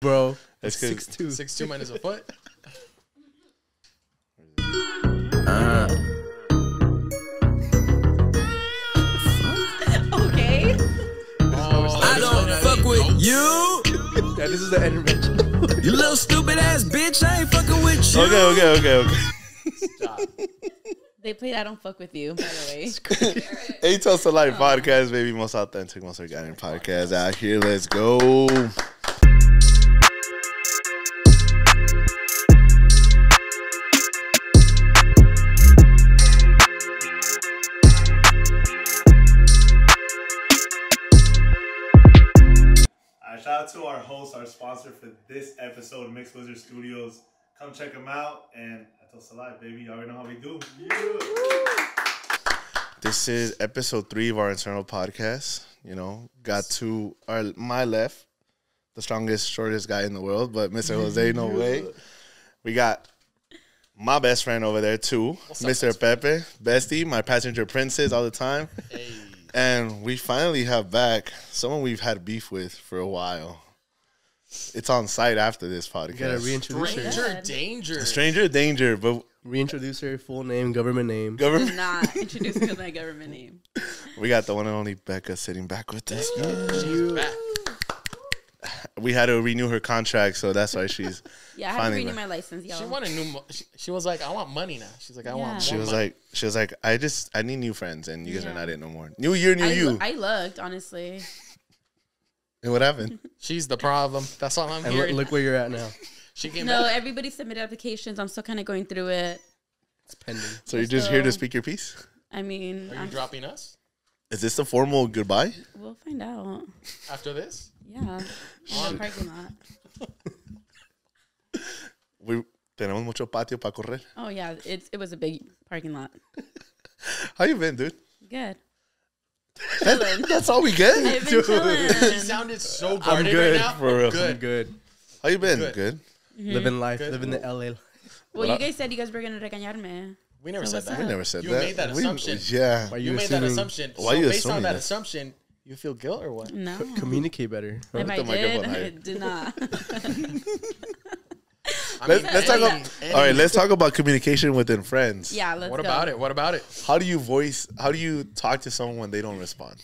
bro. That's 'cause- six two. Six two minus a foot. Okay. Oh, I don't fuck with you. Yeah, this is the end intervention. You little stupid ass bitch. I ain't fucking with you. Okay, okay, okay, okay. They played I Don't Fuck With You, by the way. A Toast To Life podcast, baby. Most authentic, most organic podcast out here. Let's go. To our host, our sponsor for this episode, Mixed Wizard Studios. Come check them out. And A Toast To Life, baby. You already know how we do. This is episode three of our internal podcast. You know, got to our my left, the strongest, shortest guy in the world, but Mr. Jose, no way. We got my best friend over there too, Mr. Pepe, bestie, my passenger princess all the time. Hey. And we finally have back someone we've had beef with for a while. It's on site after this You gotta podcast. reintroduce her. Stranger Good. danger. Stranger danger, but Reintroduce her. Full name, government name. Do government. not introduce me with my government name. We got the one and only Becca sitting back with us. She's back. We had to renew her contract, so that's why she's. Yeah, I have to Finally renew back. my license, y'all. She wanted new. Mo- she, she was like, I want money now. She's like, I Yeah. want. She was money. like, she was like, I just, I need new friends, and you guys are not it no more. New year, new I, you. I looked, honestly. And what happened? she's the problem. That's all I'm And look, hearing. look where you're at now. she came No, back. everybody submitted applications. I'm still kind of going through it. It's pending. So you're just here to speak your piece? I mean, Are you I'm, dropping us Is this the formal goodbye? we'll find out. after this? Yeah, in the parking lot. We tenemos mucho patio para correr. Oh yeah, it's it was a big parking lot. How you been, dude? Good. That- that's all we get. I've been He chilling. sounded so I'm guarded good. right now. For real. Good. I'm good. How you been? Good. Good. Mm-hmm. Living life. Good. Living the LA. life. Well, you guys said you guys were gonna regañarme. We never So said what's that. up? We never said You that. made that We- assumption. yeah. Why You, you made that assuming- assumption. Why so you based on that that? assumption, you feel guilt or what? No. Communicate better. If I the microphone higher. did, I did not. I Let's, mean, let's talk. any- About, all right, let's talk about communication within friends. yeah, let's What go. about it? What about it? How do you voice? How do you talk to someone when they don't respond?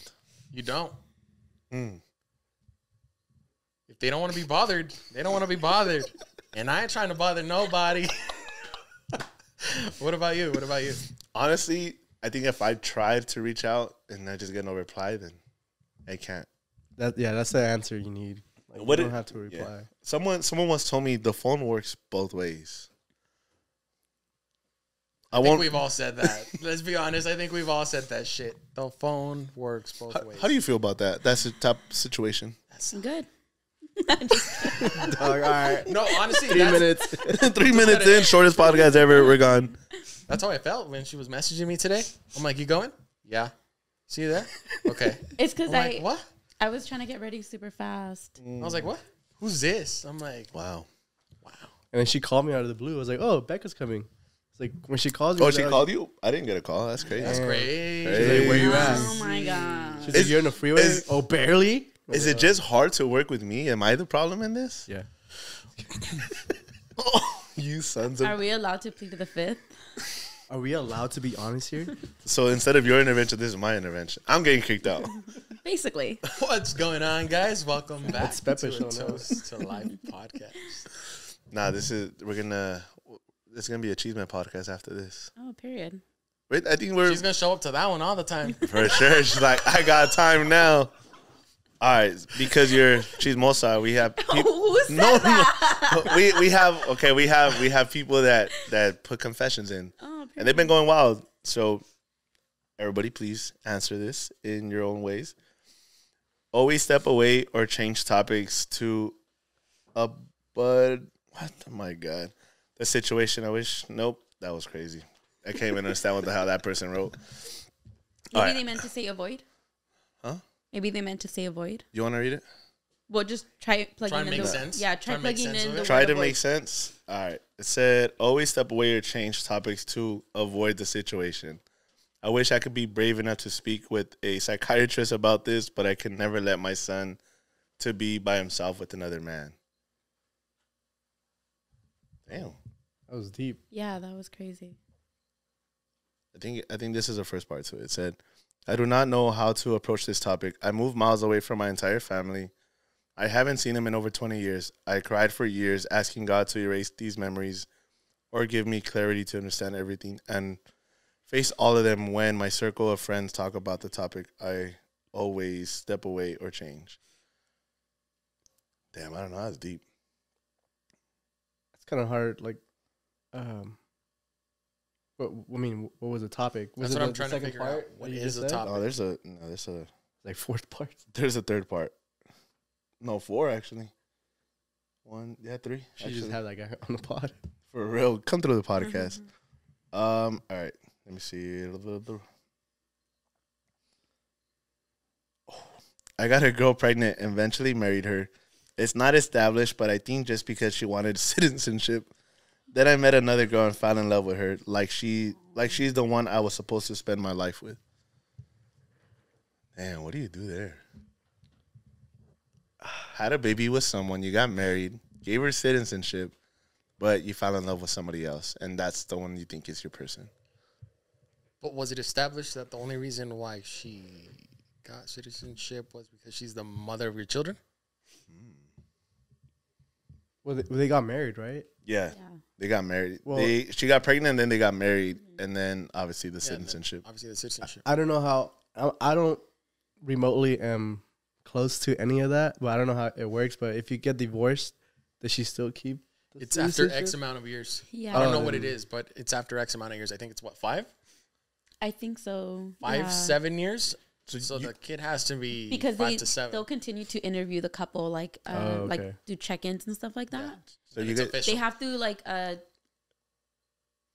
You don't. Hmm. If they don't want to be bothered, they don't want to be bothered. And I ain't trying to bother nobody. what about you? What about you? Honestly, I think if I tried to reach out and I just get no reply, then I can't. That yeah, that's the answer you need. Like, What you don't have to yeah. reply. Someone someone once told me the phone works both ways. I, I think won't. we've all said that. Let's be honest. I think we've all said that shit. The phone works both how, ways. how do you feel about that? That's a top situation. That's good. Dog, all right. no, honestly, Three minutes. Three minutes in, shortest podcast ever. We're gone. that's how I felt when she was messaging me today. I'm like, "You going? Yeah. See you there? Okay." It's because I'm I like, "What?" I was trying to get ready super fast. I was like, "What? Who's this?" I'm like, Wow. "Wow." And then she called me out of the blue. I was like, "Oh, Becca's coming." It's like when she calls me. Oh, she's she like, called you? I didn't get a call. That's crazy. That's Damn. great. She's like, "Where you oh at?" Oh my god. She's like, Is- "You're in the freeway." is- oh, barely. Oh is it just hard to work with me? Am I the problem in this? Yeah. Oh, you sons of. Are we allowed to plead to the fifth? Are we allowed to be honest here? So instead of your intervention, this is my intervention. I'm getting kicked out. Basically. What's going on, guys? Welcome back It's Pepe to a showing. Toast to Life podcast. nah, this is we're gonna. This is gonna be a achievement podcast after this. Oh, period. Wait, I think we're She's gonna show up to that one all the time. for sure. She's like, I got time now. All right, because you're chismosa. We have people. Who said No, that? no, we we have okay. We have we have people that that put confessions in, Oh, and they've been going wild. So, everybody, please answer this in your own ways. Always step away or change topics to a but what? Oh my god, the situation. I wish. Nope, that was crazy. I can't even understand what the hell that person wrote. Maybe Alright. they meant to say avoid. Huh? Maybe they meant to say avoid. You want to read it? Well, just try plugging and in make the sense? yeah. Try Try, and make plugging sense in the it? Try to avoid. make sense. All right. It said, always step away or change topics to avoid the situation. I wish I could be brave enough to speak with a psychiatrist about this, but I can never let my son to be by himself with another man. Damn. That was deep. Yeah, that was crazy. I think I think this is the first part to it. It said, "I do not know how to approach this topic. I moved miles away from my entire family. I haven't seen them in over 20 years. I cried for years asking God to erase these memories or give me clarity to understand everything and face all of them when my circle of friends talk about the topic. I always step away or change." Damn, I don't know. That's deep. It's kind of hard. Like, um, but I mean, what was the topic? Was That's it what the- I'm trying the to second figure out. part What that you is the said? topic? Oh, there's a no. There's a Like fourth part. there's a third part. No, four actually. One, yeah, three. She actually. just had that guy on the pod. For real, come through the podcast. Um, all right, let me see. I got a girl pregnant. and Eventually married her. It's not established, but I think just because she wanted citizenship. Then I met another girl and fell in love with her. Like she, like she's the one I was supposed to spend my life with. Man, what do you do there? Had a baby with someone, you got married, gave her citizenship, but you fell in love with somebody else, and that's the one you think is your person. But was it established that the only reason why she got citizenship was because she's the mother of your children? Hmm. Well, they, well, they got married, right? Yeah, Yeah. they got married. Well- they she got pregnant, and then they got married, mm-hmm. and then obviously the Yeah, citizenship. Obviously, the citizenship. I don't know how. I, I don't remotely am close to any of that, but I don't know how it works. But if you get divorced, does she still keep? the It's after X amount of years. Yeah. I don't Oh, know what it is, but it's after X amount of years. I think it's what five, I think so. five, yeah. seven years. So So you- the kid has to be Because five they to seven. they'll continue to interview the couple, like uh, Oh, okay. like do check-ins and stuff like that. Yeah. So And you get official. They have to like uh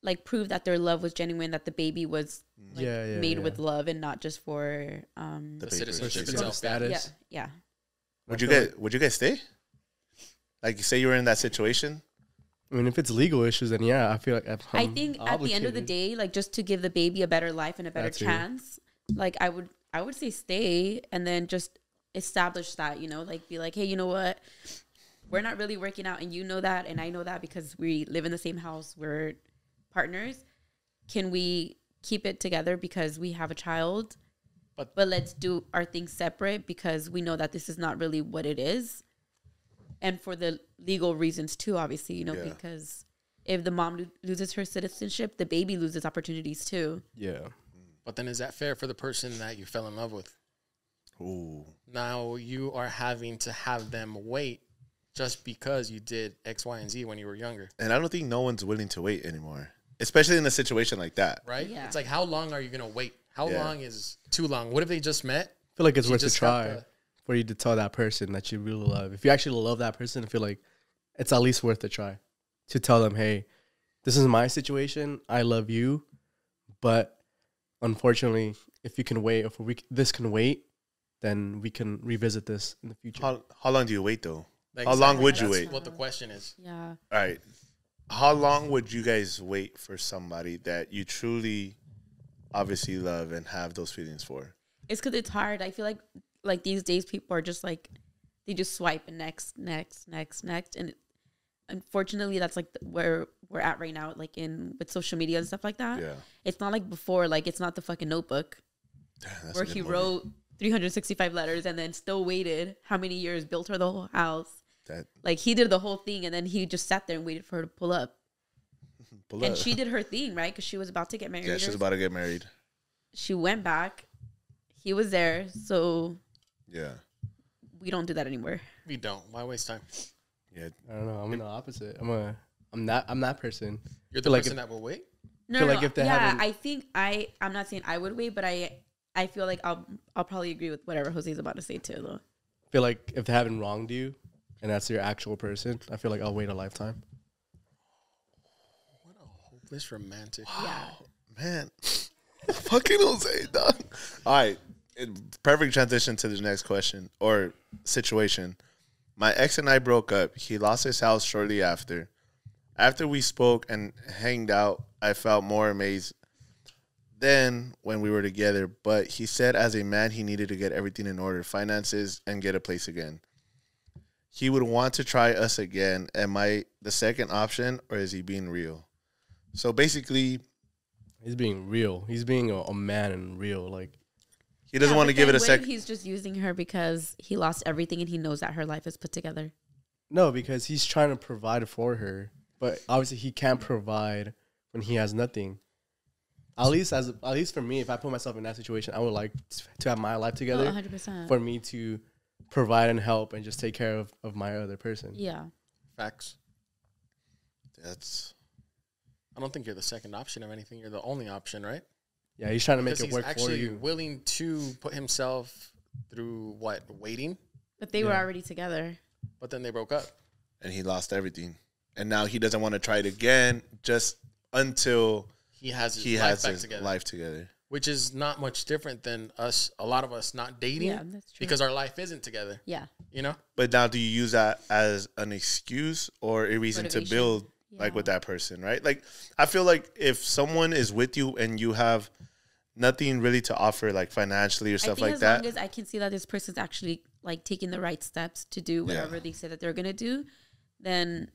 like prove that their love was genuine, that the baby was like, Yeah, yeah, made yeah. with love and not just for um The the papers. citizenship itself. Yeah. status. yeah yeah. would you feel get would you guys stay? Like, say you were in that situation. I mean, if it's legal issues, then yeah, I feel like I'm I think at the end of the day, like just to give the baby a better life and a better chance, like I would I would say stay and then just establish that, you know, like be like, hey, you know what? We're not really working out and you know that and I know that because we live in the same house, we're partners. Can we keep it together because we have a child? But- but let's do our things separate because we know that this is not really what it is. And for the legal reasons too, obviously, you know, Yeah. because if the mom lo- loses her citizenship, the baby loses opportunities too. yeah, But then is that fair for the person that you fell in love with? Ooh, Now you are having to have them wait just because you did X, Y, and Z when you were younger, and I don't think no one's willing to wait anymore, especially in a situation like that. right? Yeah. It's like how long are you gonna wait? How Yeah. long is too long? What if they just met? I feel like it's She worth a just got try the- for you to tell that person that you really love. If you actually love that person, I feel like it's at least worth a try to tell them, hey, this is my situation. I love you, but unfortunately, if you can wait, if we this can wait, then we can revisit this in the future. How how long do you wait though? How Exactly. long would you wait? What the question is? Yeah. All right. How long would you guys wait for somebody that you truly, obviously love and have those feelings for? It's because it's hard. I feel like like these days people are just like they just swipe and next, next, next, next, and unfortunately that's like where we're at right now. Like in with social media and stuff like that. Yeah. It's not like before. Like it's not the fucking Notebook Damn, where he movie. wrote 365 letters and then still waited how many years, built her the whole house. that. Like he did the whole thing and then he just sat there and waited for her to pull up. Pull And up. she did her thing, right? Because she was about to get married. yeah, she's or about to get married. she went back. He was there, so Yeah. we don't do that anymore. We don't. Why waste time? Yeah. I don't know. I'm in the opposite. I'm a. I'm not. I'm that person. You're the like person if- that will wait. No, no, like no. if they yeah, I think I. I'm not saying I would wait, but I. I feel like I'll. I'll probably agree with whatever Jose's about to say too, though. I feel like if they haven't wronged you, and that's your actual person, I feel like I'll wait a lifetime. What a hopeless romantic. Yeah. Man. Fucking Jose, dog. All right. Perfect transition to the next question or situation. My ex and I broke up. He lost his house shortly after. After we spoke and hanged out, I felt more amazed than when we were together. But he said, as a man, he needed to get everything in order finances and get a place again. he would want to try us again. Am I the second option or is he being real? So basically, He's being real. He's being a, a man and real. Like he doesn't Yeah, want to give it then a second. He's just using her because he lost everything and he knows that her life is put together. no, because he's trying to provide for her, but obviously he can't provide when he has nothing. At least as at least for me, if I put myself in that situation, I would like to have my life Oh, together 100%. for me to provide and help and just take care of, of my other person. yeah. Facts. That's I don't think you're the second option of anything. You're the only option, right? Yeah, he's trying to make it he's work for you. willing to put himself through what waiting, But they were Yeah. already together. but then they broke up. and he lost everything, and now he doesn't want to try it again just until He has his he life has back his together, life together. which is not much different than us. A lot of us not dating Yeah, that's true. because our life isn't together. Yeah. You know, But now, do you use that as an excuse or a reason to Motivation. build like with that person, right? Like, I feel like if someone is with you and you have nothing really to offer, like financially or I stuff think like as that, As long as I can see that this person's actually like taking the right steps to do whatever they say that they're gonna do, then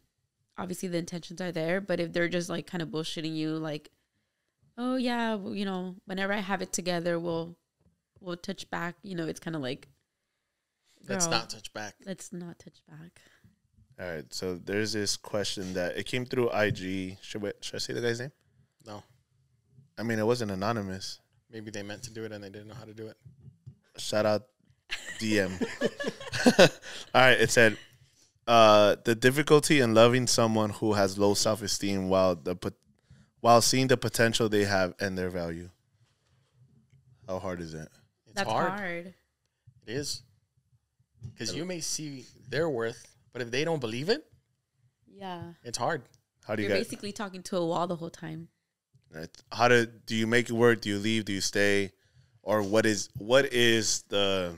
obviously the intentions are there. But if they're just like kind of bullshitting you, like, oh yeah, well, you know, whenever I have it together, we'll we'll touch back. You know, it's kind of like, let's not touch back. let's not touch back. all right. So there's this question that it came through IG. Should we, should I say the guy's name? No, I mean, it wasn't anonymous. Maybe they meant to do it and they didn't know how to do it. Shout out DM. All right, it said uh, the difficulty in loving someone who has low self esteem while the pot- while seeing the potential they have and their value. How hard is that? It's That's hard. hard. It is because you may see their worth, but if they don't believe it, Yeah, it's hard. How do you you're guys? basically talking to a wall the whole time. How do do you make it work? Do you leave? Do you stay? Or what is what is the?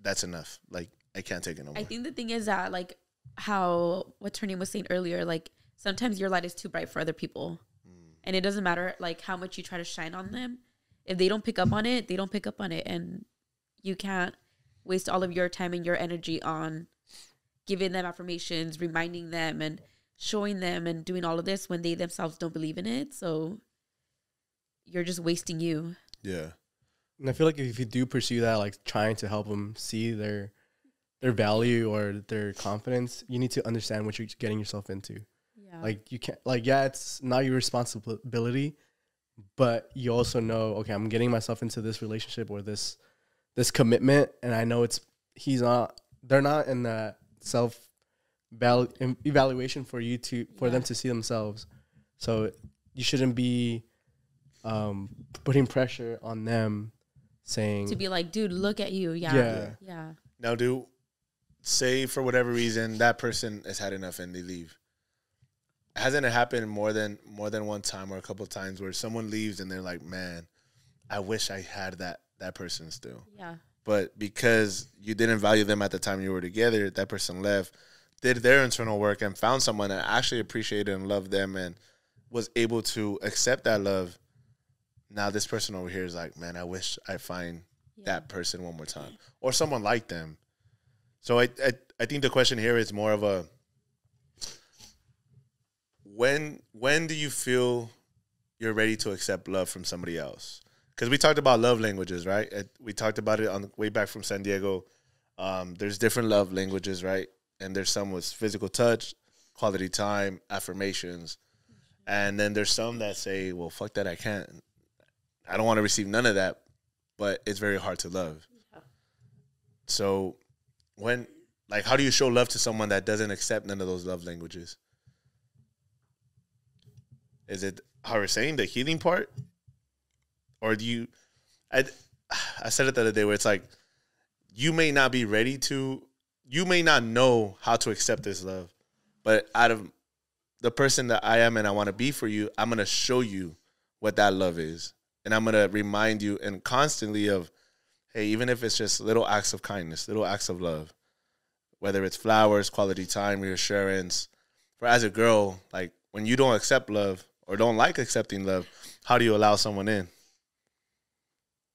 That's enough. Like I can't take it no more. I think the thing is that like how what her name was saying earlier, like sometimes your light is too bright for other people. Hmm. And it doesn't matter like how much you try to shine on them. If they don't pick up on it, they don't pick up on it. And you can't waste all of your time and your energy on giving them affirmations, reminding them and showing them and doing all of this when they themselves don't believe in it. So you're just wasting you. yeah. And I feel like if you do pursue that, like trying to help them see their their value or their confidence, you need to understand what you're getting yourself into. Yeah. Like you can't, like yeah, it's not your responsibility, but you also know, okay, I'm getting myself into this relationship or this this commitment, and I know it's he's not, they're not in that self val evaluation for you to for them to see themselves. So you shouldn't be um, putting pressure on them, saying to be like, dude, look at you. Yeah. Yeah. Yeah. Now, do say for whatever reason that person has had enough and they leave. Hasn't it happened more than more than one time or a couple of times where someone leaves and they're like, "Man, I wish I had that that person still." Yeah. But because you didn't value them at the time you were together, that person left, did their internal work and found someone that actually appreciated and loved them and was able to accept that love. Now this person over here is like, "Man, I wish I find Yeah. that person one more time or someone like them. So I, I I think the question here is more of a when when do you feel you're ready to accept love from somebody else? Because we talked about love languages, right? We talked about it on the way back from San Diego. Um, there's different love languages, right? And there's some with physical touch, quality time, affirmations, and then there's some that say, "Well, fuck that, I can't. I don't want to receive none of that." But it's very hard to love. So, when like, how do you show love to someone that doesn't accept none of those love languages? Is it how we're saying the healing part, or do you? I I said it the other day where it's like you may not be ready to, you may not know how to accept this love, but out of the person that I am and I want to be for you, I'm gonna show you what that love is, and I'm gonna remind you and constantly of, hey, even if it's just little acts of kindness, little acts of love, whether it's flowers, quality time, reassurance. For as a girl, like when you don't accept love or don't like accepting love, how do you allow someone in?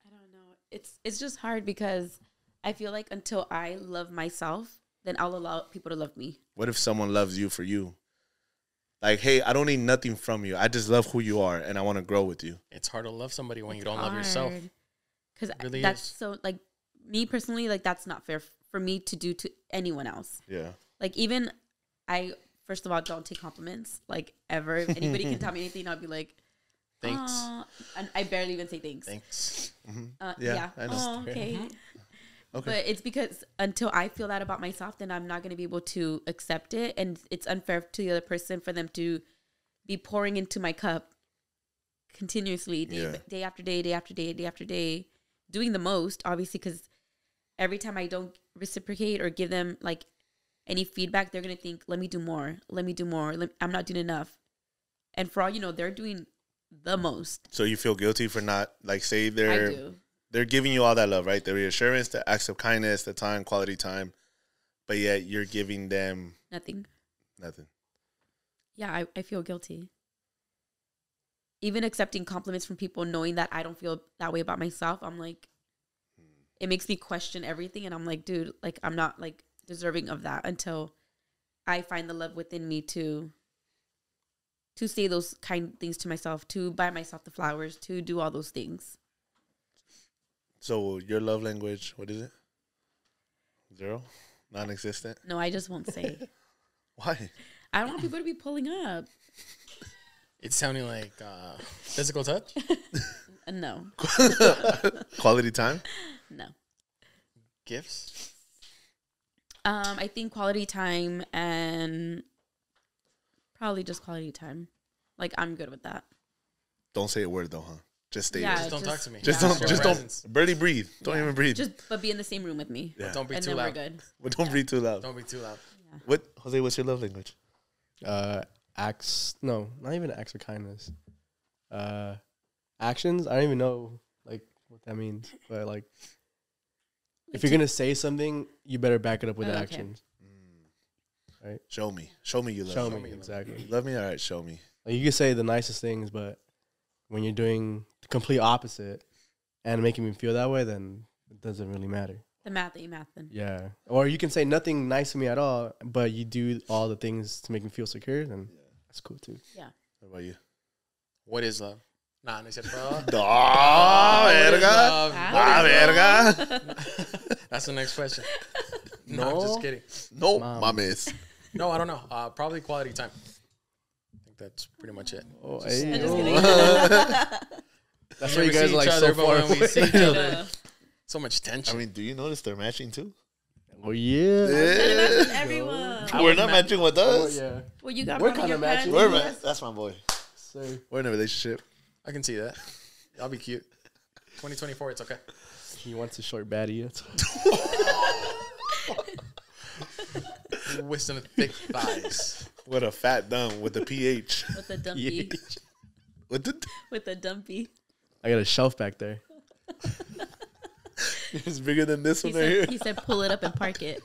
I don't know. It's it's just hard because I feel like until I love myself, then I'll allow people to love me. What if someone loves you for you? Like, hey, I don't need nothing from you. I just love who you are, and I want to grow with you. It's hard to love somebody when you don't love yourself. Because really that's is. so like me personally, like that's not fair f- for me to do to anyone else. Yeah. Like even I first of all don't take compliments like ever. If anybody can tell me anything, I'll be like, Thanks. "Aw." and I barely even say thanks. Thanks. Uh, Yeah, yeah, I know. "Aw, okay. Okay. But it's because until I feel that about myself, then I'm not going to be able to accept it, and it's unfair to the other person for them to be pouring into my cup continuously, day, Yeah. day after day, day after day, day after day, doing the most, obviously, because every time I don't reciprocate or give them like any feedback, they're gonna think, "Let me do more. Let me do more. Let, I'm not doing enough." And for all you know, they're doing the most. So you feel guilty for not like say they're do. They're giving you all that love, right? The reassurance, the acts of kindness, the time, quality time, but yet you're giving them Nothing. nothing. yeah, I, I feel guilty. Even accepting compliments from people, knowing that I don't feel that way about myself, I'm like, it makes me question everything. And I'm like, dude, like, I'm not like deserving of that until I find the love within me to to say those kind things to myself, to buy myself the flowers, to do all those things. So your love language, what is it? Zero, non-existent. No, I just won't say. Why? I don't want people to be pulling up. It's sounding like uh, physical touch. No, Quality time. no. Gifts. Um, I think quality time and probably just quality time. Like I'm good with that. Don't say a word though, huh? Just stay. Yeah, there. Just don't talk to me. Just yeah. don't. Show Just presence. don't. Barely breathe. Don't even breathe. Just but be in the same room with me. yeah. Don't be and too then we're good. But don't breathe too loud. Don't be too loud. What, Jose? What's your love language? Uh, acts. No, not even acts of kindness. Uh, actions. I don't even know like what that means. But like, if you're gonna say something, you better back it up with Oh, okay. actions. Show me. Show me you love Show me. me exactly. Love me? All right. Show me. Like you can say the nicest things, but when you're doing the complete opposite and making me feel that way, then it doesn't really matter. The math ain't math then. Yeah. Or you can say nothing nice to me at all, but you do all the things to make me feel secure, then that's cool too. Yeah. What about you? What is love? Nah, no es cierto. Ah, verga. Ah, verga. That's the next question. No, I'm just kidding. No, Mom. mames. No, I don't know. Uh, probably quality time. I think that's pretty much it. Oh, Just- hey, I'm just oh. kidding. That's why you guys are like each so far when we away. see each other, so much tension. I mean, do you notice they're matching too? Oh yeah. Yeah. Everyone. I We're not ma- matching with Oh, us. yeah. Well, you got We're kinda matching. We're and ma- That's my boy. Sir. We're in a relationship. I can see that. I'll be cute. 2024, it's okay. He wants a short baddie. With some thick thighs. With a fat dumb with a pH. With the dumpy. With the With the dumpy. I got a shelf back there. it's bigger than this He one right here. he said, pull it up and park it.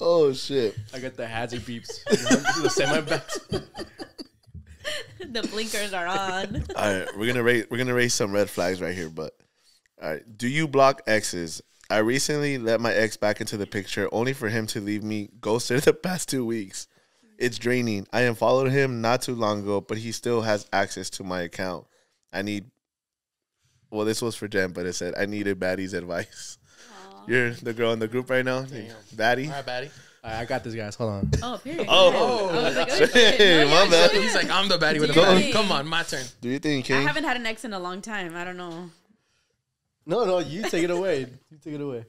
Oh shit. I got the hazard beeps. the semi backs. the blinkers are on. All right, we're gonna raise we're gonna raise some red flags right here. But all right, do you block exes? I recently let my ex back into the picture, only for him to leave me ghosted the past two weeks. It's draining. I unfollowed him not too long ago, but he still has access to my account. I need. Well, this was for Jen, but it said I needed Baddie's advice. You're the girl in the group right now, Baddie. All right, baddie. I I got this, guys. Hold on. Oh, period. Oh. I was like, oh. oh hey, No, my bad. He's like, I'm the baddie with the Do baddie. Come on, my turn. Do you think, I haven't had an ex in a long time. I don't know. No, no, you take it away. You take it away.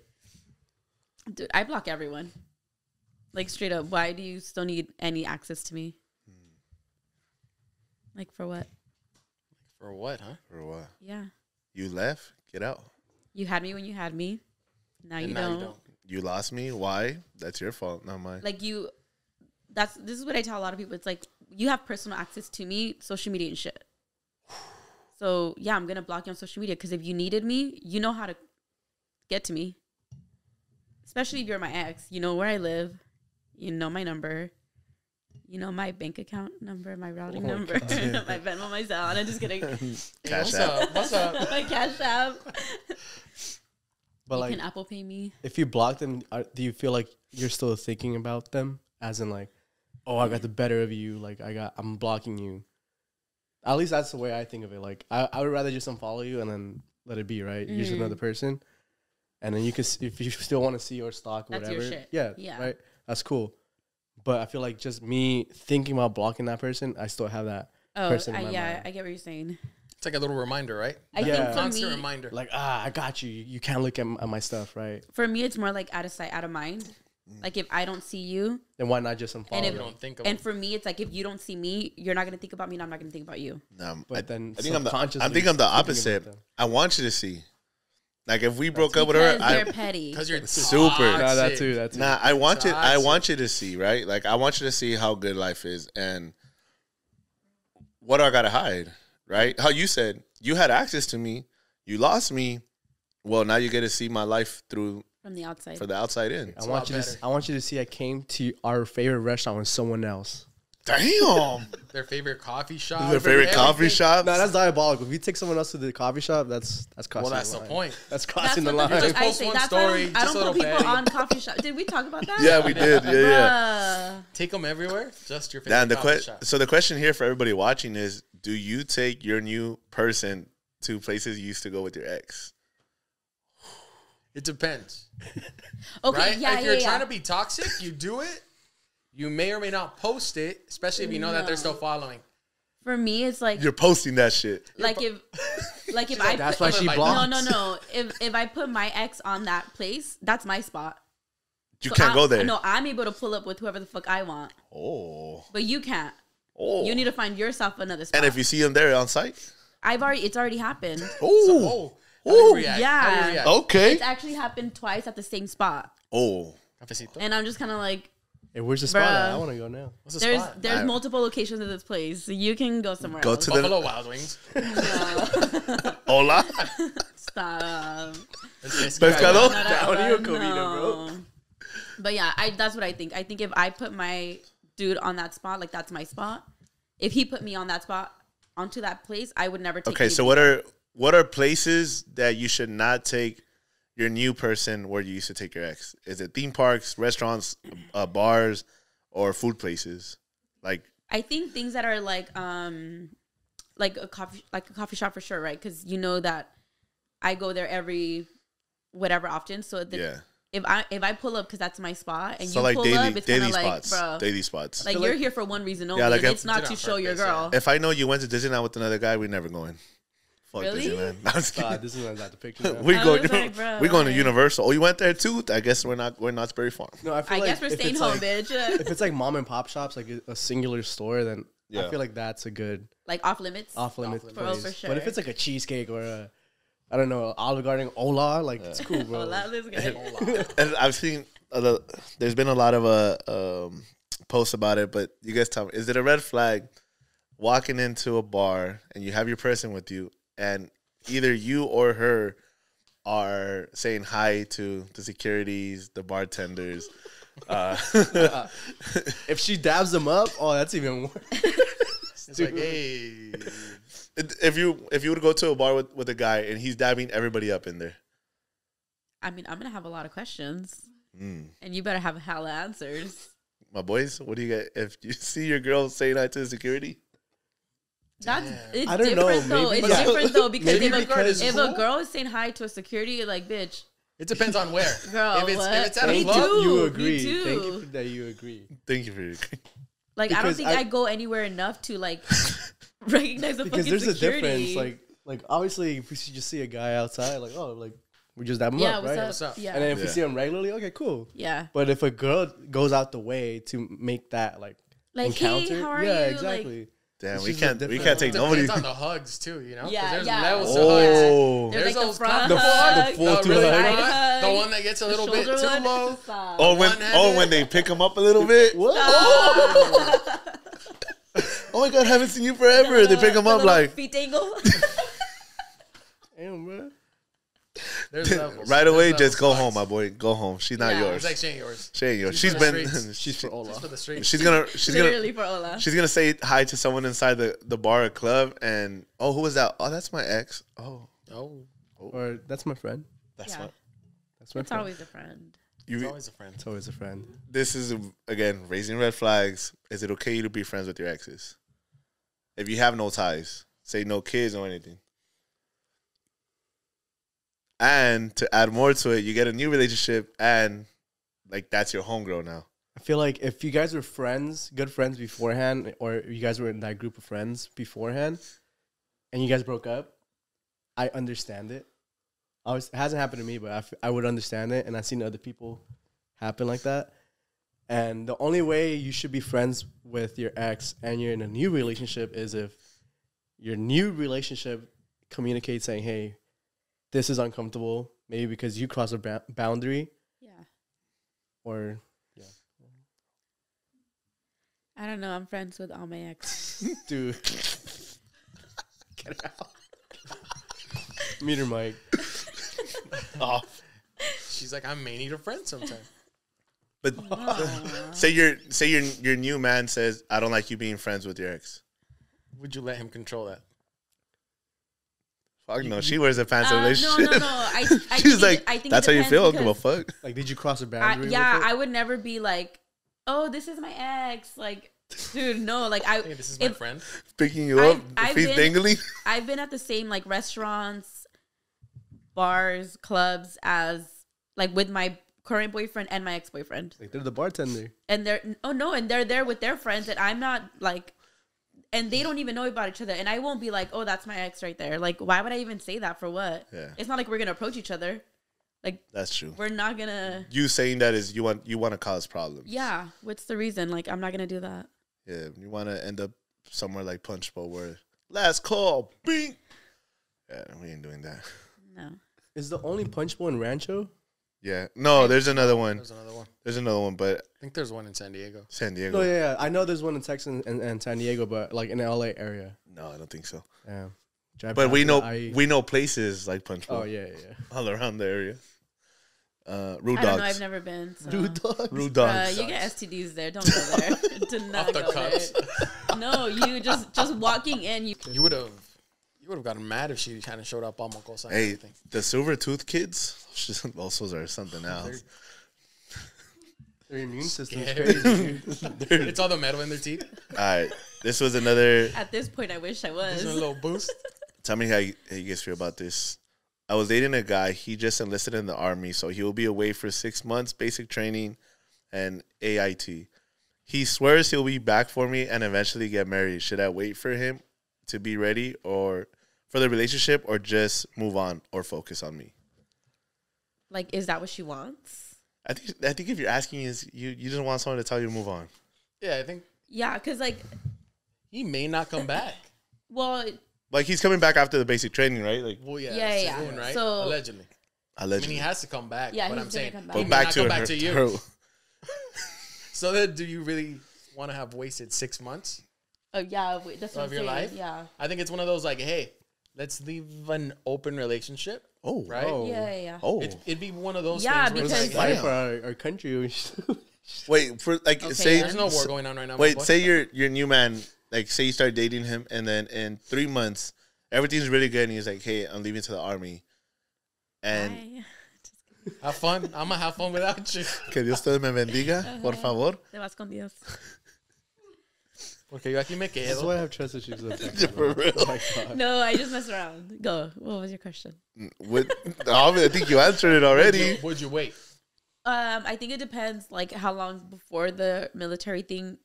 Dude, I block everyone. Like straight up. Why do you still need any access to me? Hmm. Like for what? For what, huh? For what? Yeah. You left. Get out. You had me when you had me. Now, And you, now don't. you don't. You lost me. Why? That's your fault, not mine. Like you that's this is what I tell a lot of people. It's like you have personal access to me, social media and shit. So yeah, I'm gonna block you on social media because if you needed me, you know how to get to me. Especially if you're my ex, you know where I live, you know my number, you know my bank account number, my routing Oh number, God. my Venmo, my Zelle. I'm just kidding. Hey, Cash what's app. up? What's up? my cash app. But you like, can Apple Pay me. if you block them, are, do you feel like you're still thinking about them? As in, like, oh, I got the better of you. Like, I got, I'm blocking you. At least that's the way I think of it. Like, I, I would rather just unfollow you and then let it be. Right? You're just Mhm. another person, and then you can, if you still want to see or stalk, That's whatever. your shit. Yeah, Yeah. Right. That's cool. But I feel like just me thinking about blocking that person, I still have that. Oh, person in I, my yeah, mind. I get what you're saying. It's like a little reminder, right? I Yeah. think for Constant me, reminder. Like, ah, I got you. You can't look at, m- at my stuff, right? for me, it's more like out of sight, out of mind. Like if I don't see you, Then why not just unfollow? And if- you don't think of and it. for me, it's like if you don't see me, you're not gonna think about me, and I'm not gonna think about you. No, But I, then I think I'm the I think I'm the opposite. I want you to see. Like if we broke up with her, Because I, they're petty. Because you're Super. toxic. Nah, that too. That too. Nah, I want you. I want you to see, right? Like, I want you to see how good life is, and what I gotta hide, right? How you said you had access to me, you lost me. Well, now you get to see my life through from the outside. for the outside in. I a want lot you to. better. I want you to see. I came to our favorite restaurant with someone else. Damn, Their favorite coffee shop. their favorite coffee shop. No, that's diabolical. If you take someone else to the coffee shop, that's that's crossing. Well, that's the the line. point. That's That's crossing the what line. Just fuck I post one That's why I story, don't, I don't put people petty. on coffee shop. Did we talk about that? yeah, we did. Yeah, yeah. Bruh. Take them everywhere. Just your favorite Now, the coffee que- shop. so the question here for everybody watching is: Do you take your new person to places you used to go with your ex? It depends. Okay, right? yeah, if yeah, you're yeah. trying to be toxic, you do it. You may or may not post it, especially if you know that they're still following. For me, it's like You're posting that shit. like if like if I That's put, why she like, blocked. no no no if if I put my ex on that place, that's my spot. You So can't I- go there. No, I'm able to pull up with whoever the fuck I want, Oh, but you can't. oh. You need to find yourself another spot. and if you see them there on site, I've already it's already happened. oh, Oh, how do you Ooh. react? Yeah. How do you react? okay, It's actually happened twice at the same spot, oh, and I'm just kind of like, Hey, where's the spot? At? I want to go now. What's the there's spot? there's I- multiple locations of this place, so you can go somewhere Go else. to the- Buffalo Wild Wings. hola. Stop. Pescado? Not at Down all, Comida, bro. no. But yeah, I that's what I think. I think if I put my dude on that spot, like that's my spot. If he put me on that spot onto that place, I would never take. Okay, so what are what are places that you should not take your new person where you used to take your ex? Is it theme parks, restaurants, uh, bars, or food places? Like, I think things that are like um like a coffee like a coffee shop for sure, right? Because you know that I go there every whatever often. So the, yeah, if I if I pull up because that's my spot and so you like pull daily up, it's kind daily of like, spots, bro, daily spots. like feel you're like- here for one reason only. Yeah, like if- it's not to show your purpose, girl. if I know you went to Disneyland with another guy, we're never going. Fuck Really? Disneyland. No, I'm just God, kidding. this is not the picture. now. we I go. was like, bro, we going to why? Universal. Oh, you went there too? I guess we're not. We're Knott's Berry Farm. No, I, feel I like guess we're if staying it's home, like- bitch. If it's like mom and pop shops, like a, a singular store, then Yeah. I feel like that's a good like off limits. off limit Off-limits. place. Oh, for But if sure. it's like a cheesecake or a, I don't know, Olive Garden, Ola, like it's cool, bro. Oh, that is good. and I've seen a lo- there's been a lot of uh um posts about it, but you guys tell me, is it a red flag walking into a bar and you have your person with you and either you or her are saying hi to the securities, the bartenders, uh, if she dabs them up, oh, that's even worse. It's like, hey, if you if you would go to a bar with, with a guy and he's dabbing everybody up in there, I mean, I'm gonna have a lot of questions, mm. and you better have hella answers. my boys, what do you get if you see your girl saying hi to the security? That's it's I don't know, different though. maybe- It's Yeah. different though because Maybe if, a, because- if a girl is saying hi to a security, you're like, bitch, it depends on where. girl, if it's, what? If it's at Me a Thank club, you, too. you Me agree. too. Thank you for that. You agree. Thank you for your like I don't Because think I- I, go anywhere enough to like recognize the Because fucking there's security. a difference. Like, like obviously, if we see- just see a guy outside, like, oh, like we just dab him yeah, up, what's right? up? What's up? Yeah, And then if we Yeah. see him regularly, okay, cool. yeah. But if a girl goes out the way to make that like, Like, encounter, hey, how are yeah, you? exactly. Damn, we can't we different- can't take Depends nobody. on the hugs too, you know. Yeah, there's yeah. levels to oh. hugs. Oh, There's There's like the those front comfortable hug, hugs, the full the really hug. front, Side the one that gets a little bit too one. low. Oh when oh when they pick him up a little bit. What? Oh my god, haven't seen you forever. They pick him The up like feet angle. Damn, bro. There's levels. right There's away. levels Just go home, my boy. Go home. She's not Yeah. yours. It's like she ain't yours. she ain't yours. she's she's for the been. streets. She's for Ola. Just for the streets. she's gonna. She's gonna. Literally for Ola. She's gonna say hi to someone inside the the bar or club, and oh, who was that? Oh, that's my ex. Oh, Oh, oh. Or that's my friend. that's Yeah. what. That's my It's friend. always a friend. You, It's always a friend. It's always a friend. this is again raising red flags. Is it okay to be friends with your exes? If you have no ties, say no kids or anything. And to add more to it, you get a new relationship, and like that's your homegirl now. I feel like if you guys were friends, good friends beforehand, or you guys were in that group of friends beforehand, and you guys broke up, I understand it. I was, it hasn't happened to me, but I, f- I would understand it, and I've seen other people happen like that. And the only way you should be friends with your ex and you're in a new relationship is if your new relationship communicates saying, "Hey, this is uncomfortable," maybe because you cross a ba- boundary, Yeah. or yeah. I don't know. I'm friends with all my ex. Dude. Get it out. Meter Mike. Off. Oh. She's like, I may need a friend sometime. But say your say your your new man says, "I don't like you being friends with your ex." Would you let him control that? Fuck no, she wears a pants Uh, no, relationship. no, no. I, I She's think like, it, I think "That's how you feel." Give a fuck. Like, did you cross a I, boundary? yeah. I would never be like, oh, this is my ex. Like, dude, no. Like, I Hey, this is my if- friend. Picking you I've- up, I've feet been- dangling. I've been at the same like restaurants, bars, clubs as like with my current boyfriend and my ex boyfriend, like they're the bartender. and they're oh no, and they're there with their friends, and I'm not like, and they don't even know about each other, and I won't be like, oh, that's my ex right there. Like, why would I even say that for what? Yeah. It's not like we're gonna approach each other. Like, That's true. we're not gonna. You saying that is you want you want to cause problems. Yeah, what's the reason? Like, I'm not gonna do that. Yeah, you want to end up somewhere like Punch Bowl where last call, bing. Yeah, we ain't doing that. No. Is the only punch bowl in Rancho? Yeah, no, there's another one. There's another one. There's another one, but I think there's one in San Diego. San Diego. No, yeah, yeah. I know there's one in Texas and, and, and San Diego, but like in the LA area. No, I don't think so. Yeah. Drive But we know I- we know places like Punch Bowl Oh yeah, yeah. all around the area. Uh, Rude I don't know. Dogs. I've never been. So. Rude dogs. Rude Uh, Dogs. you get STDs there. Don't go there. Do not Off the go cups. there. No, you just just walking in. You You would have you would have gotten mad if she kind of showed up on my Mocosa and hey, everything. the silver tooth kids. Those are something else. Their immune system's Scary. crazy. It's all the metal in their teeth. All right, this was another. at this point, I wish I Gives them a was. little boost. Tell me how you, how you guys feel about this. I was dating a guy. He just enlisted in the army, so he will be away for six months, basic training, and AIT. He swears he'll be back for me and eventually get married. Should I wait for him to be ready, or for the relationship, or just move on or focus on me? Like, is that what she wants? I think I think if you're asking, is you you just want someone to tell you to move on. Yeah, I think Yeah, because like, he may not come back. well, Like he's coming back after the basic training, right? Like Well, yeah, Yeah, yeah, yeah. Soon, right? So- Allegedly. I mean, allegedly. he has to come back. Yeah, but he's I'm saying, come back. but back not to come her. back to you. So then, do you really want to have wasted six months? oh yeah, wait, that's what Of I'm your saying. life? Yeah, I think it's one of those like, hey, let's leave an open relationship, Oh, right? Oh. yeah, yeah. yeah. Oh, It, it'd be one of those Yeah, things where it's because- like, Fight for our, our country. wait for like Okay, say yeah. there's no war going on right now. Wait, boy. say your your new man, like say you start dating him, and then in three months everything's really good, and he's like, "Hey, I'm leaving to the army," and Bye. have fun. I'm gonna have fun without you. que Dios te me bendiga, por favor. Te vas con Dios. Porque yo aquí me That's why I have trust issues with For real. Oh my god. No, I just mess around. Go. What was your question? With, I think you answered it already. Would you wait? Um, I think it depends, like how long before the military thing.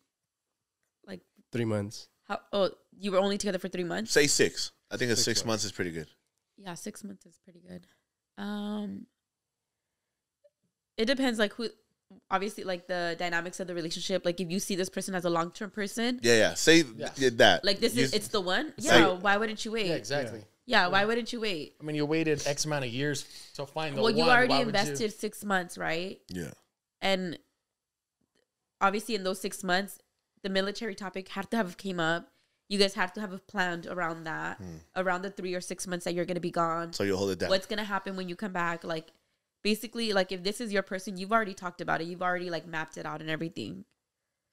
Like Three months. how? Oh, you were only together for three months. Say six. I think a Six six, months is pretty good. Yeah, six months is pretty good. Um, it depends, like who. Obviously, like the dynamics of the relationship. Like if you see this person as a long term person, Yeah, yeah. Say Yeah. yeah, that. like this You- is it's the one. Say- Yeah. Why wouldn't you wait? Yeah, exactly. Yeah, Why wouldn't you wait? I mean, you waited X amount of years to find the well, one. you already Why would you- invested six months, right? yeah. and obviously in those six months the military topic had to have came up you guys have to have a planned around that Hmm. around the three or six months that you're going to be gone So you hold it down. what's going to happen when you come back like basically like if this is your person you've already talked about it you've already like mapped it out and everything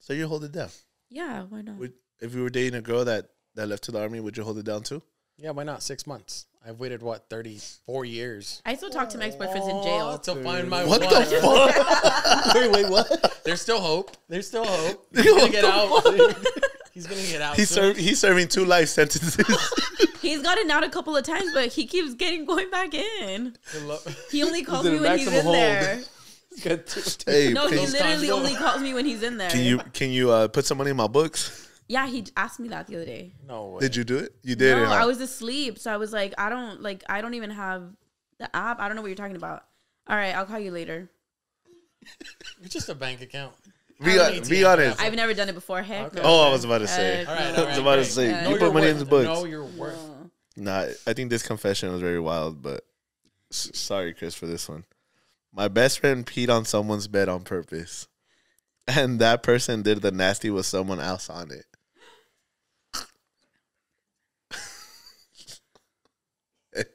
So you hold it down. yeah why not Would, if you were dating a girl that that left to the army, would you hold it down too? Yeah, why not? Six months. I've waited what thirty four years I still talk to my ex boyfriends in jail. to find my What one. the fuck? wait, wait, what? There's still hope. There's still hope. He's gonna get out. He's gonna get out. He's soon. he's serving two life sentences. He's gotten out a couple of times, but he keeps getting going back in. Good. He only calls me when he's in hold. there. Good too. hey, No, he literally only go- calls me when he's in there. can you can you uh, put some money in my books? Yeah, he asked me that the other day. No way. Did you do it? You did no, it. huh? I was asleep, so I was like, I don't like, I don't even have the app. I don't know what you're talking about. All right, I'll call you later. It's just a bank account. Be, I be honest. I've never done it before. Heck. Okay. no. Oh, I was about to say. Heck All right, no. I was right, about to say. Yeah. You put your money in worth. the books. Know your worth. No. Nah, I think this confession was very wild, but s- sorry, Chris, for this one. My best friend peed on someone's bed on purpose, and that person did the nasty with someone else on it.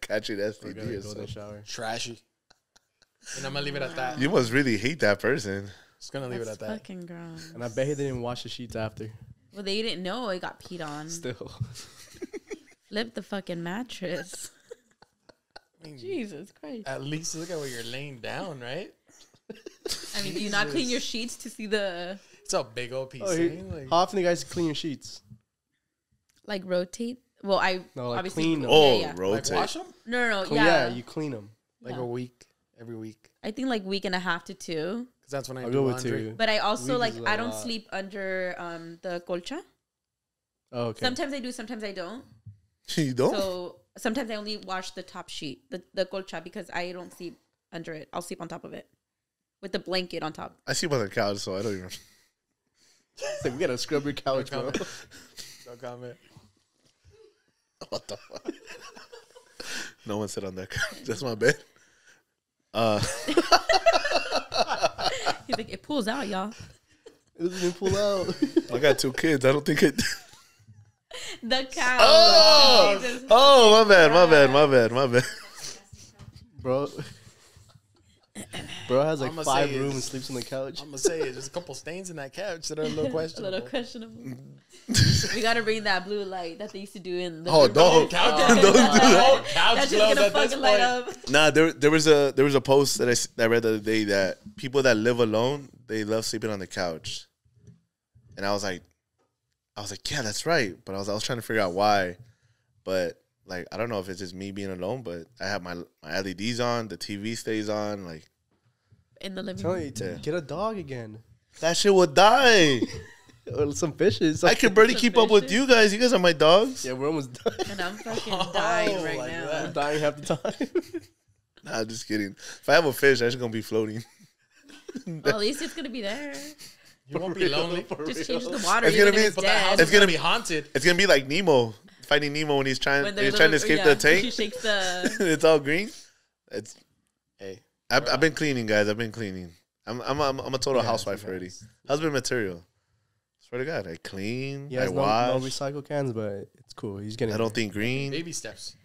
Catching We're STD gonna or go in the something. shower. Trashy. And I'm gonna leave it at that. You must really hate that person. Just gonna leave it at that. fucking gross. And I bet he didn't wash the sheets after. Well, they didn't know I got peed on. Still. Flip the fucking mattress. I mean, Jesus Christ. At least look at where you're laying down, right? I mean, do you not clean your sheets to see the It's a big old piece. Oh, he- eh? Like, How often do you guys clean your sheets? like rotate? Well, I No, like obviously clean them. Oh, Yeah, yeah. like rotate. wash them No, no, no. Clean- yeah. yeah, you clean them. like Yeah. a week, every week, I think like week and a half to two. Because that's when I I'll do go with laundry. two. But I also Week like is a I don't lot. sleep under um the colcha. Oh, okay. Sometimes I do, sometimes I don't. You don't? So sometimes I only wash the top sheet, the the colcha, because I don't sleep under it. I'll sleep on top of it with the blanket on top. I sleep on the couch, so I don't even. It's like, we gotta scrub your couch, bro. comment. No comment. What the fuck? no one sit on that couch. That's my bed. Uh, He's like, it pulls out, y'all. It doesn't even pull out. I got two kids. I don't think it. The cow. Oh, oh, my bad, my bad, my bad, my bad. bro. Bro has like five rooms and sleeps on the couch. I'm gonna say it. There's a couple stains in that couch that are a little A questionable. little questionable. we gotta bring that blue light that they used to do in the Oh, don't, Couch, don't do that. Couch That's just gonna at fucking light point. up. Nah, there there was a there was a post that I, s- that I read the other day that people that live alone they love sleeping on the couch, and I was like, I was like, yeah, that's right. But I was I was trying to figure out why, but like I don't know if it's just me being alone, but I have my my LEDs on, the TV stays on, like In the living room. Tell room. you to Yeah. get a dog again. that shit will die. Or some fishes. I can barely keep up with you guys. You guys are my dogs. Yeah, we're almost done. And I'm fucking oh, dying right like now. that. I'm dying half the time. Nah, just kidding. If I have a fish, that's gonna be floating. Well, at least it's gonna be there. You won't be lonely. Just change the water. It's even gonna if be- it's But the house dead. is It's gonna gonna be- be haunted. It's gonna be like Nemo, Finding Nemo when he's trying When he's they're trying to escape yeah, the tank. She shakes the. it's all green. It's Hey, I've, I've been cleaning, guys. I've been cleaning. I'm I'm I'm, I'm a total Yeah, housewife he already. Husband material. Swear to God, I clean. He I has no, no wash. recycle cans, but it's cool. He's getting. I don't think green. baby steps.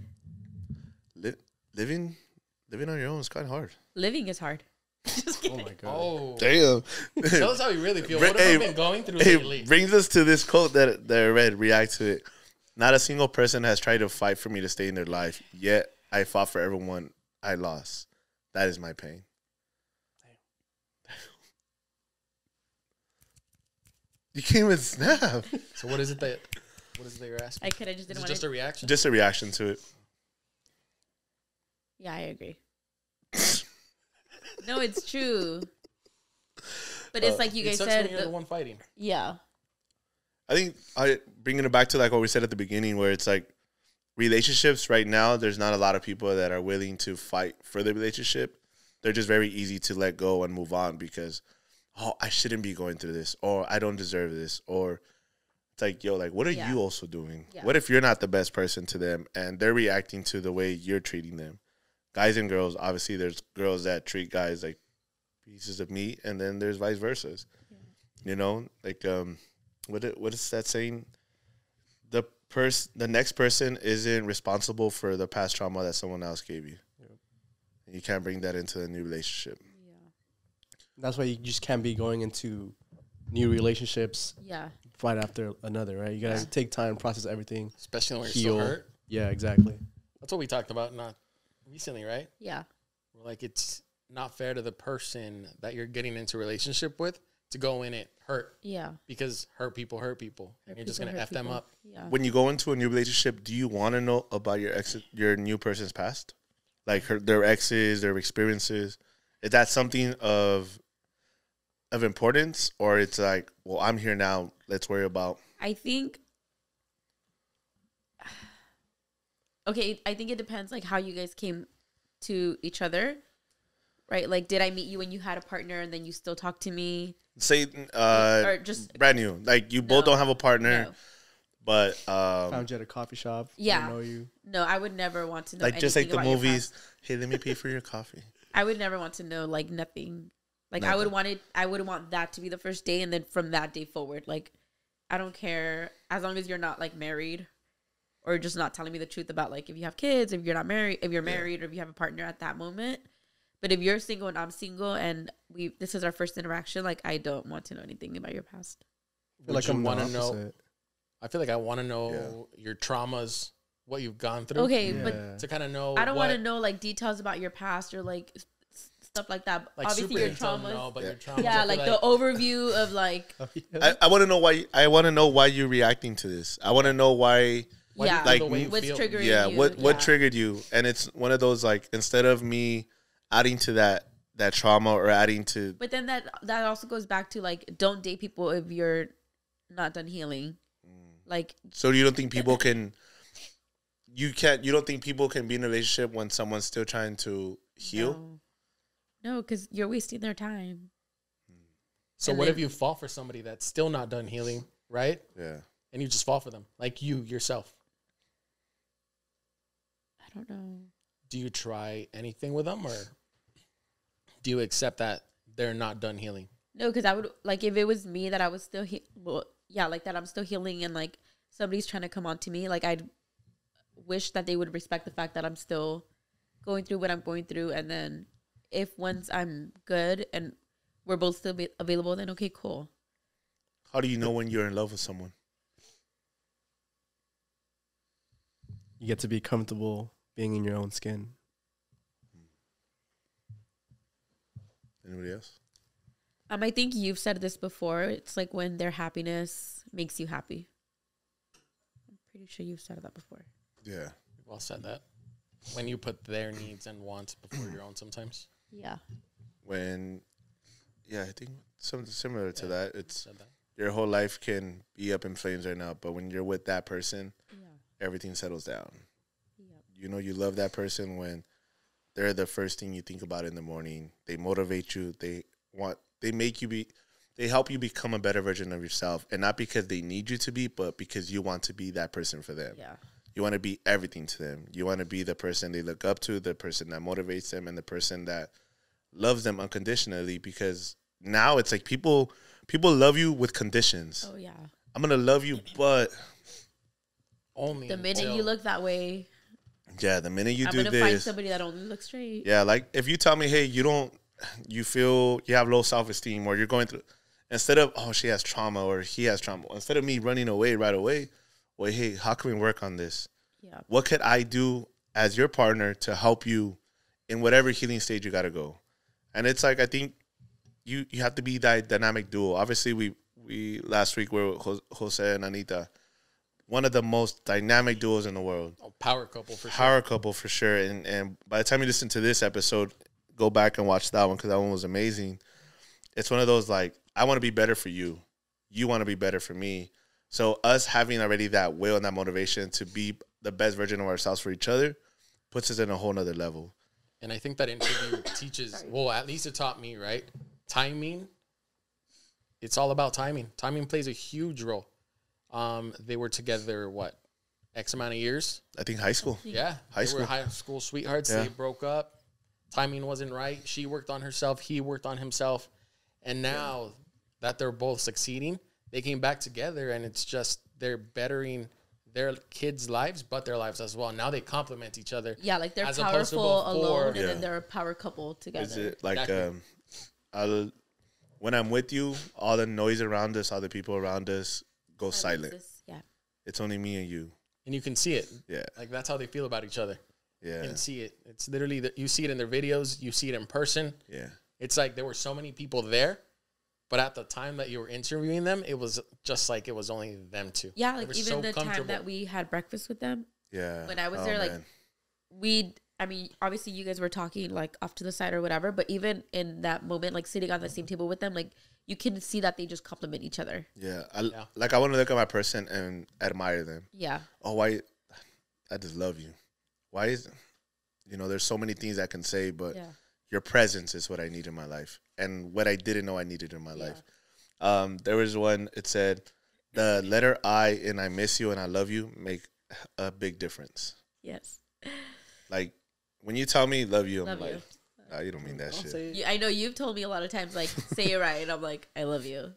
Li- living living on your own is kind of hard. Living is hard. Just Oh my god. Oh, Damn. tell us how you really feel. Bri- What have hey, you been going through It lately? brings us to this quote that that I read. React to it. Not a single person has tried to fight for me to stay in their life. Yet I fought for everyone I lost. That is my pain. You can't even snap. So what is it that what is it that you're asking? I could. I just Is didn't it want just to. a reaction? Just a reaction to it. Yeah, I agree. no, it's true. But it's uh, like you It guys sucks said. when you're the the- one fighting. yeah. I think I bringing it back to like what we said at the beginning, where it's like relationships right now. There's not a lot of people that are willing to fight for the relationship. They're just very easy to let go and move on because, oh, I shouldn't be going through this, or I don't deserve this, or it's like, yo, like, what are Yeah. you also doing? Yeah. What if you're not the best person to them and they're reacting to the way you're treating them? Guys and girls, obviously, there's girls that treat guys like pieces of meat, and then there's vice versa. You know, like um, what i- what is that saying? The person, the next person isn't responsible for the past trauma that someone else gave you. And you can't bring that into a new relationship. Yeah. That's why you just can't be going into new relationships Yeah. right after another, right? You gotta Yeah. take time, process everything. Especially when you're Heal. still hurt. Yeah, exactly. That's what we talked about not recently, right? Yeah. Like it's not fair to the person that you're getting into a relationship with to go in it hurt Yeah. because hurt people hurt people. and you're just People gonna hurt f them up. Yeah. When you go into a new relationship, do you want to know about your ex, your new person's past, like her, their exes, their experiences? Is that something of of importance, or it's like, well, I'm here now. Let's worry about. I think Okay, I think it depends like how you guys came to each other. Right? Like did I meet you when you had a partner and then you still talk to me? Say, uh, or just brand new. Like you both No. don't have a partner, no. but um, Found you at a coffee shop. Yeah. Don't know you. No, I would never want to know like just like anything the about your movies. past. Hey, let me pay for your coffee. I would never want to know like nothing. Like I would Nothing. want it I would want that to be the first day and then from that day forward. Like I don't care as long as you're not like married or just not telling me the truth about like if you have kids, if you're not married, if you're married or if you have a partner at that moment. But if you're single and I'm single and we this is our first interaction, like I don't want to know anything about your past. I feel like I'm want to know? I feel like I want to know your traumas, what you've gone through. Okay, but To kind of know. I don't want to know like details about your past or like s- s- stuff like that. like Obviously super your detailed, traumas. no, but your Yeah. traumas. Yeah, feel like, the overview of like I, I want to know why. I want to know why you're reacting to this. I want to know why. Why yeah, like the way you what's feel? triggering yeah, you. what what yeah. triggered you? And it's one of those like instead of me adding to that that trauma or adding to But then that that also goes back to like don't date people if you're not done healing. Mm. Like So you don't think people can? You can't. You don't think people can be in a relationship when someone's still trying to heal? no, no, because you're wasting their time. So And what then- if you fall for somebody that's still not done healing, right? Yeah. And you just fall for them, like you yourself. I don't know. Do you try anything with them, or do you accept that they're not done healing? No, because I would like if it was me that I was still he- well, yeah, like that I'm still healing and like somebody's trying to come on to me. Like I'd wish that they would respect the fact that I'm still going through what I'm going through, and then if once I'm good and we're both still be available, then okay, cool. How do you know when you're in love with someone? You get to be comfortable being in your own skin. Anybody else? Um, I think you've said this before. It's like when their happiness makes you happy. I'm pretty sure you've said that before. Yeah. Well said that. When you put their needs and wants before your own, sometimes Yeah. When, yeah, I think something similar to that. It's that. your whole life can be up in flames right now, but when you're with that person, Yeah. everything settles down. Yep. You know, you love that person when they're the first thing you think about in the morning. They motivate you. They want. They make you be. They help you become a better version of yourself, and not because they need you to be, but because you want to be that person for them. Yeah. You want to be everything to them. You want to be the person they look up to, the person that motivates them, and the person that loves them unconditionally. Because now it's like people people love you with conditions. Oh yeah. I'm gonna love you, but Only The minute until- you look that way, yeah, the minute you I'm do gonna find this, somebody that only looks straight. Yeah, like if you tell me, hey, you don't, you feel you have low self esteem, or you're going through, instead of oh she has trauma or he has trauma, instead of me running away right away, well, hey, how can we work on this? Yeah. What could I do as your partner to help you in whatever healing stage you got to go? And it's like I think you you have to be that dynamic duo. Obviously, we we last week were with Jose and Anita, one of the most dynamic duos in the world Oh, power couple for sure. power couple for sure. And and by the time you listen to this episode, go back and watch that one because that one was amazing. It's one of those like I want to be better for you, you want to be better for me. So us having already that will and that motivation to be the best version of ourselves for each other puts us in a whole nother level. And I think that interview teaches, well, at least it taught me, right? Timing. It's all about timing. Timing plays a huge role. Um, they were together, what, X amount of years? I think high school. Yeah. High they school. were high school sweethearts. Yeah. They broke up. Timing wasn't right. She worked on herself. He worked on himself. And now that they're both succeeding, they came back together and it's just they're bettering their kids' lives, but their lives as well. Now they complement each other. Yeah, like they're As powerful before- alone, and Yeah. then they're a power couple together. Is it like Exactly. um, I'll, when I'm with you, all the noise around us, all the people around us, go I silent. this- Yeah. It's only me and you. and you can see it. Yeah, Like that's how they feel about each other. You yeah, can see it. It's literally that you see it in their videos. You see it in person. yeah. It's like there were so many people there, but at the time that you were interviewing them, it was just like it was only them two. Yeah, like even so the time that we had breakfast with them, Yeah. When I was Oh, there, like, man. we I mean, obviously you guys were talking like off to the side or whatever, but even in that moment, like sitting on the same table with them, like you can see that they just compliment each other. yeah, I, Yeah. like I want to look at my person and admire them. Yeah. Oh, why? I just love you. Why is? You know, there's so many things I can say, but Yeah. your presence is what I need in my life, and what I didn't know I needed in my Yeah. life. Um, there was one. It said, "The letter I in I miss you and I love you make a big difference." Yes. Like when you tell me love you, I'm Love like, you. "Nah, you don't mean that Don't shit. You, I know you've told me a lot of times like say it right, and I'm like I love you.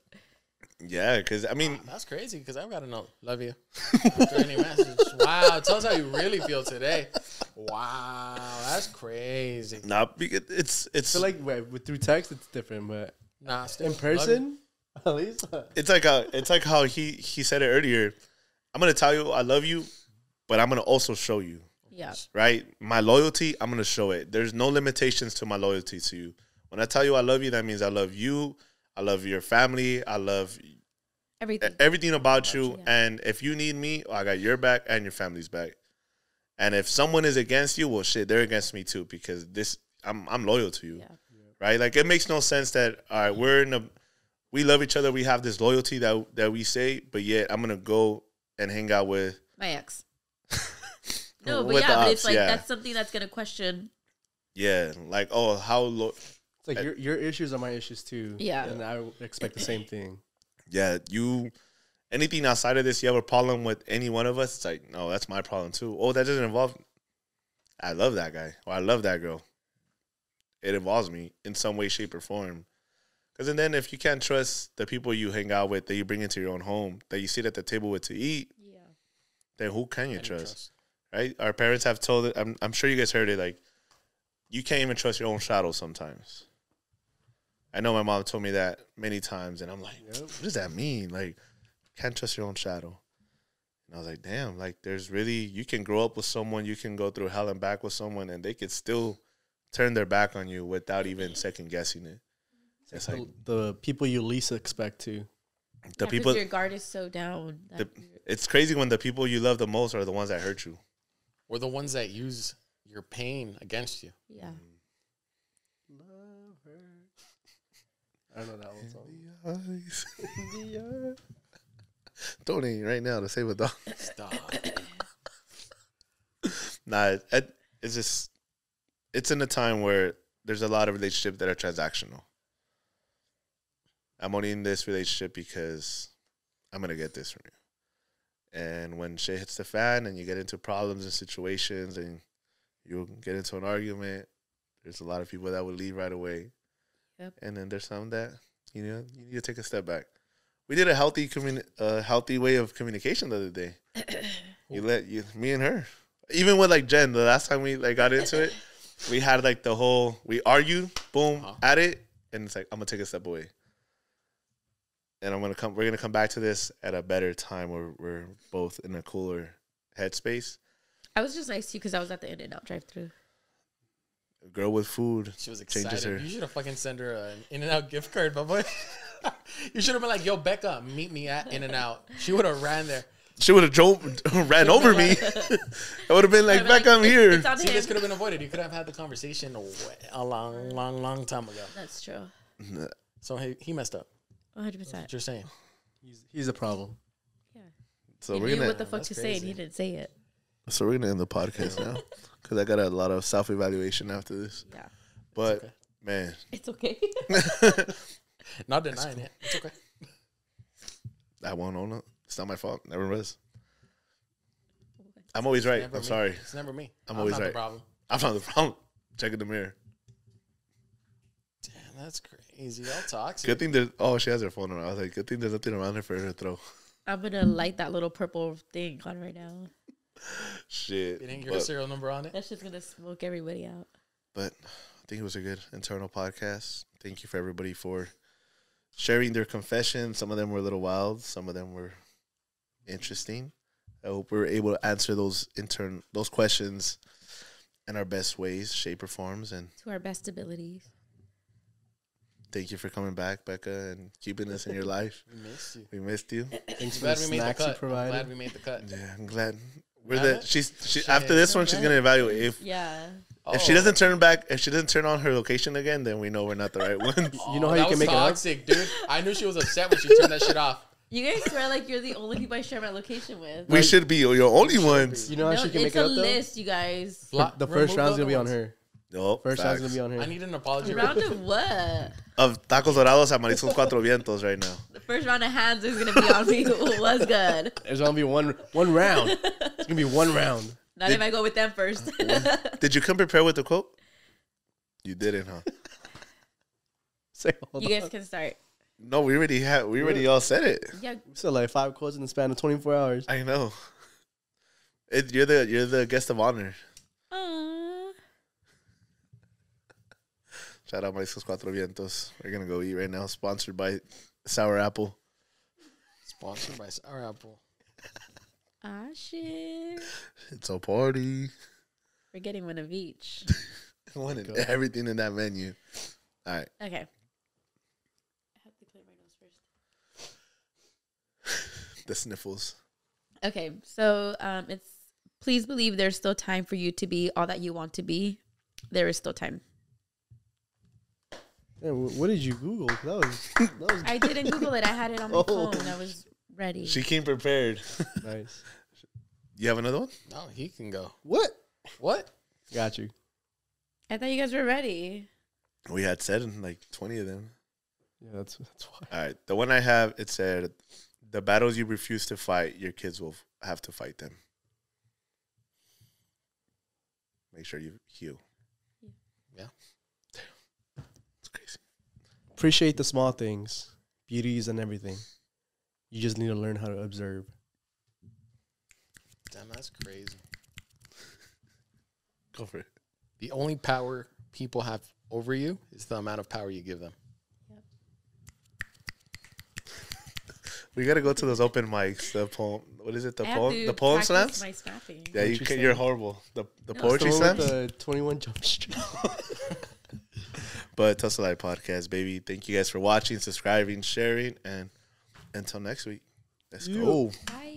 Yeah, because I mean, That's crazy because I've got to know. Love you. After any message. Wow. Tell us how you really feel today. Wow. That's crazy. not because it's it's So like wait, with through text, it's different, but Nah, still in person, at least. it's like a, it's like how he he said it earlier. I'm gonna tell you I love you, but I'm gonna also show you. Yeah. right? My loyalty, I'm gonna show it. There's no limitations to my loyalty to you. When I tell you I love you, that means I love you. I love your family. I love Everything. everything about you. Yeah. And if you need me, I got your back and your family's back. And if someone is against you, well, shit, they're against me too because this I'm I'm loyal to you, Yeah. right? Like it makes no sense that all right, we're in a we love each other. We have this loyalty that that we say, but yet I'm gonna go and hang out with My ex. No, but With yeah, the but ops, it's like yeah. that's something that's gonna question. yeah, like oh how lo- It's like eh, your your issues are my issues too. Yeah. and I expect the same thing. yeah, you anything outside of this, you have a problem with any one of us, it's like, no, that's my problem too. Oh, that doesn't involve I love that guy. Or I love that girl. It involves me in some way, shape, or form. Because and then if you can't trust the people you hang out with, that you bring into your own home, that you sit at the table with to eat, Yeah. then who can you Can you trust? Right? Our parents have told it. I'm, I'm sure you guys heard it. Like, you can't even trust your own shadow sometimes. I know my mom told me that many times, and I'm like, Yep. what does that mean? Like, can't trust your own shadow. And I was like, damn, like, there's really, you can grow up with someone, you can go through hell and back with someone, and they could still turn their back on you without even second guessing it. It's like the, the people you least expect to. the Yeah, 'cause people, your guard is so down. that the, it's crazy when the people you love the most are the ones that hurt you. We're the ones that use your pain against you. yeah. Mm. Love her. I don't know that one song. Donating right now to save a dog. Stop. Nah, it, it's just it's in a time where there's a lot of relationships that are transactional. I'm only in this relationship because I'm gonna get this from you. And when shit hits the fan and you get into problems and situations and you get into an argument, there's a lot of people that would leave right away. Yep. And then there's some that you know you need to take a step back. We did a healthy communi- uh, healthy way of communication the other day. you let you me and her. Even with like Jen, the last time we like got into it, we had like the whole we argued, boom, Uh-huh. at it, and it's like I'm gonna take a step away. And I'm gonna come we're gonna come back to this at a better time where we're both in a cooler headspace. I was just nice to you because I was at the In and Out drive through. Girl with food. She was Changes excited. her. You should have fucking sent her an In and Out gift card, but boy. you should have been like, "Yo, Becca, meet me at In and Out." She would have ran there. She would have drove ran over me. I would have been like, I'd be back, I'm here. It's on See, this could have been avoided. You could have had the conversation a a long, long, long time ago. That's true. So he, he messed up. 100. That's percent what you're saying. He's he's a problem. Yeah. So He we're gonna what the fuck That's to say, he didn't say it. so we're gonna end the podcast now because I got a lot of self evaluation after this. Yeah, But okay. man, it's okay. Not denying it. It's okay. I won't own it. It's not my fault. Never was. I'm always right. I'm me. sorry. It's never me. I'm always not right. The problem. I'm not the problem. Check in the mirror. Damn, that's crazy. All toxic. Good thing there's. Oh, she has her phone around. I was like, good thing there's nothing around her for her to throw. I'm gonna light that little purple thing on right now. Shit. You didn't get her But, serial number on it. That's just gonna smoke everybody out. but I think it was a good internal podcast. Thank you for everybody for sharing their confessions. Some of them were a little wild. Some of them were interesting. I hope we were able to answer those intern those questions in our best ways, shape, or forms. And To our best abilities. Thank you for coming back, Becca, and keeping us in your life. We missed you. We missed you. Thanks for the Glad we made the snacks you cut. I'm provided. glad we made the cut. Yeah, I'm glad. We're Have the she's she, Shit. after this one she's gonna evaluate if Yeah. if she Oh. doesn't turn back if she doesn't turn on her location again then we know we're not the right ones. You know how Oh, you can was make it up? toxic, dude. I knew she was upset when she turned that shit off. You guys swear like you're the only people I share my location with. we should be your only ones. You know how no, she can make it's it a up though. list, you guys. Bla- The first round's gonna be on her. No, First round's gonna be on her. I need an apology. Round of what? of tacos dorados at Mariscos Cuatro Vientos right now. The first round of hands is gonna be on me. Who was good? There's gonna be one one round. It's gonna be one round. Not if I go with them first. Did you come prepared with the quote? You didn't, huh? Say, hold you on. guys can start. No, we already had. We already all said it. Yeah. Still like five quotes in the span of 24 hours. I know. It, you're the you're the guest of honor. Aww. Shout out Mariscos Cuatro Vientos. We're gonna go eat right now. Sponsored by Sour Apple. Sponsored by Sour Apple. Ah shit. It's a party. We're getting one of each. I wanted everything in that menu. All right. Okay. I have to clear my nose first. The sniffles. Okay, so um, it's please believe there's still time for you to be all that you want to be. There is still time. Yeah, wh- what did you Google? That was that was I didn't Google it. I had it on my Oh. phone. I was ready. She came prepared. nice. You have another one? No, he can go. What? What? Got you. I thought you guys were ready. We had said like twenty of them. Yeah, that's that's why. All right. The one I have, it said, "The battles you refuse to fight, your kids will f- have to fight them." Make sure you heal. Yeah. It's crazy. Appreciate the small things, beauties and everything. You just need to learn how to observe. Damn, that's crazy. Go for it. The only power people have over you is the amount of power you give them. We gotta go to those open mics. The poem. What is it? The I poem. The poem practice slams. My snapping. Yeah, you can, you're horrible. The the No. poetry It's the one with slams. the 21 Jump Street. But Toast To Life Podcast, baby. Thank you guys for watching, subscribing, sharing, and until next week. Let's Yeah. go. Bye.